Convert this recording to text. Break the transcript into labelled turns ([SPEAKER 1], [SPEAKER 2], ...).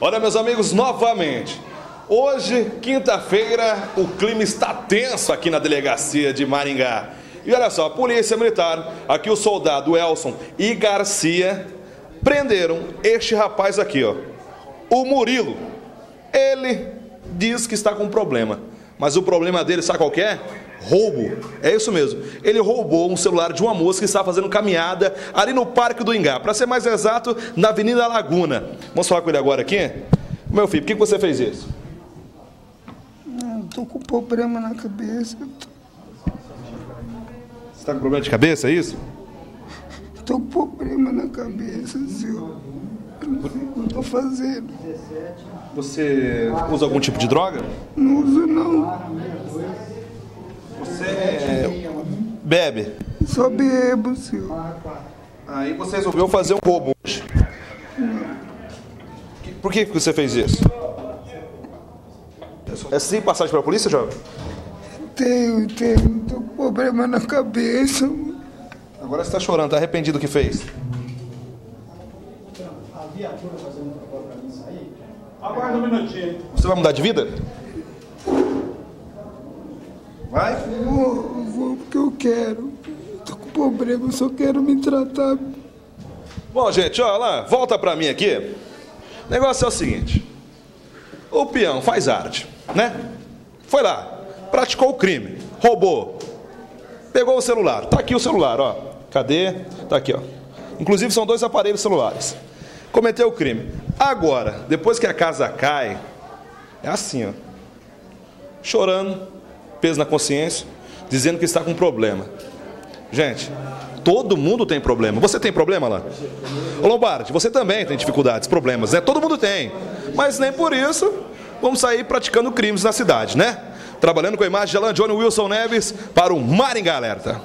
[SPEAKER 1] Olha, meus amigos, novamente. Hoje, quinta-feira, o clima está tenso aqui na delegacia de Maringá. E olha só, a polícia militar, aqui o soldado Elson e Garcia prenderam este rapaz aqui, ó. O Murilo. Ele diz que está com problema. Mas o problema dele, sabe qual é? Roubo. É isso mesmo. Ele roubou um celular de uma moça que estava fazendo caminhada ali no Parque do Ingá. Para ser mais exato, na Avenida Laguna. Vamos falar com ele agora aqui? Meu filho, por que você fez isso?
[SPEAKER 2] Não, tô com problema na cabeça.
[SPEAKER 1] Você está com problema de cabeça, é isso?
[SPEAKER 2] Tô com problema na cabeça, senhor. Não sei o que eu tô fazendo.
[SPEAKER 1] Você usa algum tipo de droga?
[SPEAKER 2] Não uso não.
[SPEAKER 1] Bebe?
[SPEAKER 2] Só bebo, senhor.
[SPEAKER 1] Aí você resolveu fazer um roubo hoje. Por que que você fez isso? É sem passagem para a polícia, jovem?
[SPEAKER 2] Tenho, tenho. Tô com problema na cabeça.
[SPEAKER 1] Agora você está chorando, está arrependido do que fez.
[SPEAKER 3] Aguarda um minutinho.
[SPEAKER 1] Você vai mudar de vida? Vai?
[SPEAKER 2] Vou, vou porque eu quero. Tô com problema, eu só quero me tratar.
[SPEAKER 1] Bom, gente, olha lá, volta pra mim aqui. O negócio é o seguinte: o peão faz arte, né? Foi lá, praticou o crime, roubou, pegou o celular. Tá aqui o celular, ó. Cadê? Tá aqui, ó. Inclusive são dois aparelhos celulares. Cometeu o crime. Agora, depois que a casa cai, é assim, ó. Chorando, peso na consciência, dizendo que está com problema. Gente, todo mundo tem problema. Você tem problema lá? Ô Lombardi, você também tem dificuldades, problemas, né? Todo mundo tem. Mas nem por isso vamos sair praticando crimes na cidade, né? Trabalhando com a imagem de Alan Johnny Wilson Neves para o Maringá Alerta.